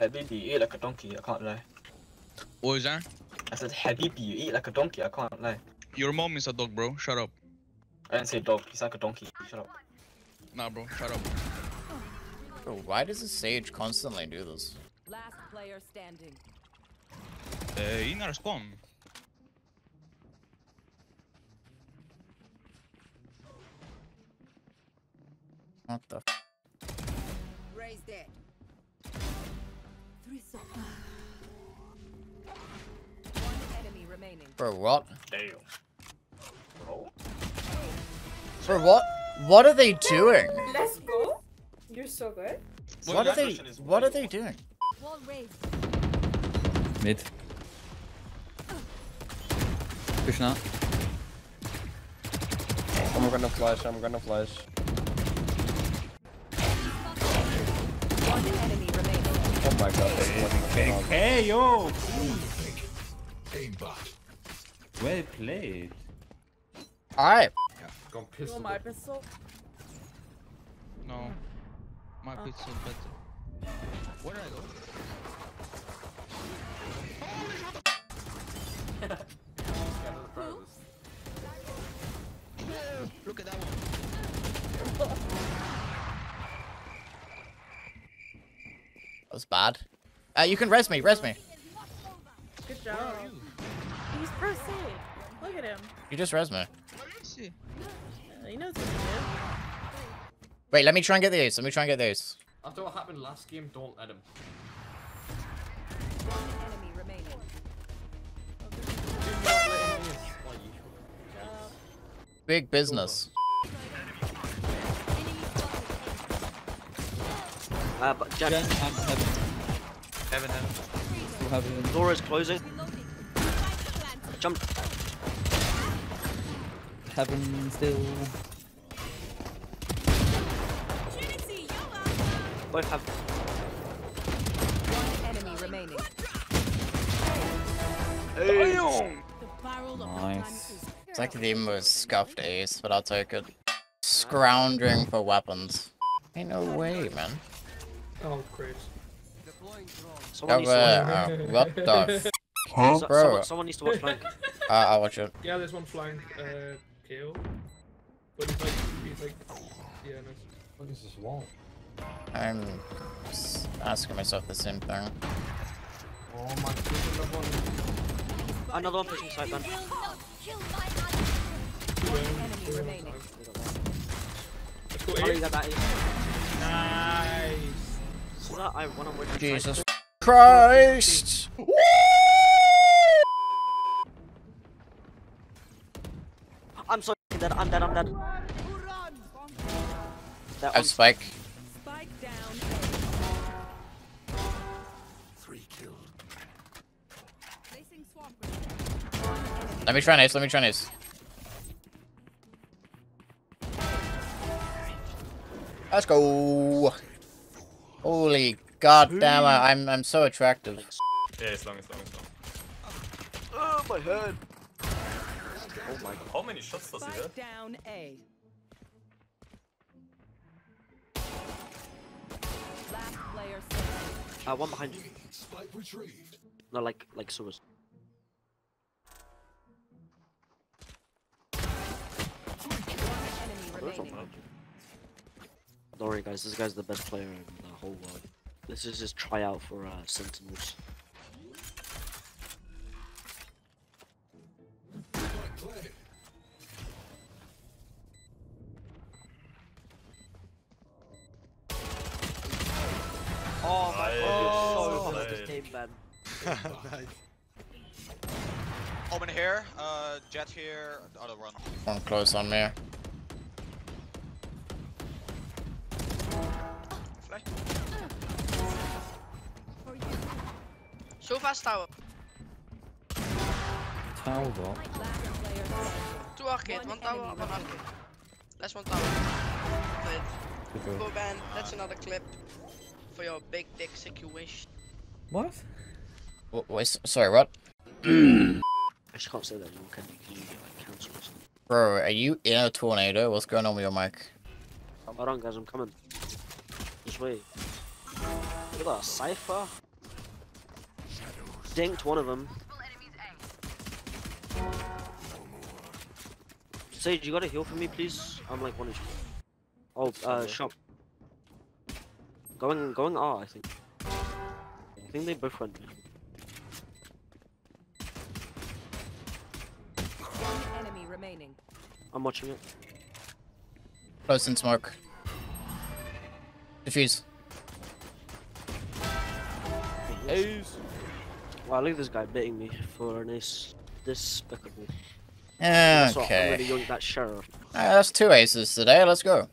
Habibi, you eat like a donkey, I can't lie. What is that? I said, Habibi, you eat like a donkey, I can't lie. Your mom is a dog, bro. Shut up. I didn't say dog, he's like a donkey. Shut up. Nah, bro. Shut up. Bro, why does the Sage constantly do this? Last player standing. Uh, in our spawn. What the f Raise dead. Three so One enemy remaining. Bro, what? Damn. Bro. Bro, what? What are they doing? Let's go. You're so good. Well, What are they, question what are they doing? Wall raised. Mid. Pushing out. I'm gonna flash, I'm gonna flash. This fucking dog. Hey yo! Well played. Alright. Gone You pissed want my pistol? No. My oh. pistol better. Where did I go? Look at that one. That was bad. Uh, you can res me, res me. Good job. He's first aid. Look at him. You just res me. See. He knows what to do. Wait, let me try and get the ace. Let me try and get the ace. After what happened last game, don't let him. One enemy remaining. Do not let him miss. You- Big business. Uh, but Jack, Yeah, I'm heaven. Heaven, heaven. Still heaven. Laura's closing. Jump. Heaven still. Both have. One enemy remaining. Nice. It's like the most scuffed ace, but I'll take it. Scrounging for weapons. Ain't no way, man. Oh, great. Someone needs to Uh, watch. uh, what the f- so- bro. someone, someone needs to watch flank. uh, I'll watch it. Yeah, there's one flying, uh, KO. But he's like, he's like, yeah, nice. What is this wall? I'm asking myself the same thing. Oh my god, Another one pushing side man. One enemy remaining. Let's go Oh, you got that. Nice. So that I one on with Jesus Christ! I'm so dead. I'm dead. I'm dead. That I one. spike. Spike down. Placing swamp. Let me try an ace, let me try an ace. Let's go! Holy god damn it, I'm I'm so attractive. Yeah, it's long, it's long, it's long. Oh my head. Oh my god. How many shots does he have? Spike down A. Last player. Uh, one behind you. No, like like sewers. Enemy Those remaining. one. Don't worry, guys. This guy's the best player in the whole world. This is his tryout for uh, Sentinels. Oh my Nice. god, so good Nice. this game, man. Omen here, uh, Jett here, other run. One close on me. So fast tower. Tower bot. Last player standing. Two arcade, One one tower, one remaining. arcade. Last one tower. Great. Good Go go. ban, that's another clip. For your big dick situation. What? W- Wait, sorry, what? I just can't say that anymore, can you? Can you get like cancel or something? Bro, are you in a tornado? What's going on with your mic? Hold on, guys, I'm coming. Just wait. Look at that, Cypher. Dinked one of them. Sage, you gotta heal for me, please. I'm like one HP. Oh, uh, shop. Going, going R, I think. I think they both went. One enemy remaining. I'm watching it. Close in smoke. Diffuse. Ace. Wow, look at this guy baiting me for an ace. Despicable. Yeah, That's what I'm okay. gonna that sheriff. Uh, that's two aces today. Let's go.